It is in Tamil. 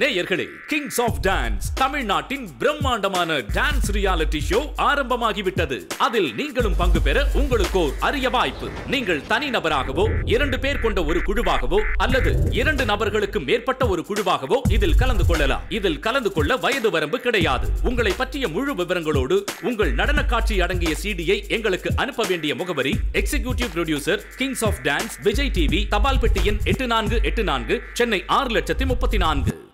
நேயர்களே கிங்ஸ் ஆஃப் டான்ஸ் தமிழ்நாட்டின் பிரம்மாண்டமான டான்ஸ் ரியாலிட்டி ஷோ ஆரம்பமாகிவிட்டது. அதில் நீங்களும் பங்கு பெற உங்களுக்கு அரிய வாய்ப்பு. நீங்கள் தனிநபராகவோ இரண்டு பேர் கொண்ட ஒரு குழுவாகவோ அல்லது இரண்டு நபர்களுக்கு மேற்பட்ட ஒரு குழுவாகவோ இதில் கலந்து கொள்ளலாம். இதில் கலந்து கொள்ள வயது வரம்பு கிடையாது. உங்களை பற்றிய முழு விவரங்களோடு உங்கள் நடன காட்சி அடங்கிய சிடியை எங்களுக்கு அனுப்ப வேண்டிய முகவரி executive producer kings of dance Vijay TV தபால் பெட்டி எண் எட்டு நான்கு எட்டு நான்கு சென்னை ஆறு லட்சத்தி முப்பத்தி நான்கு.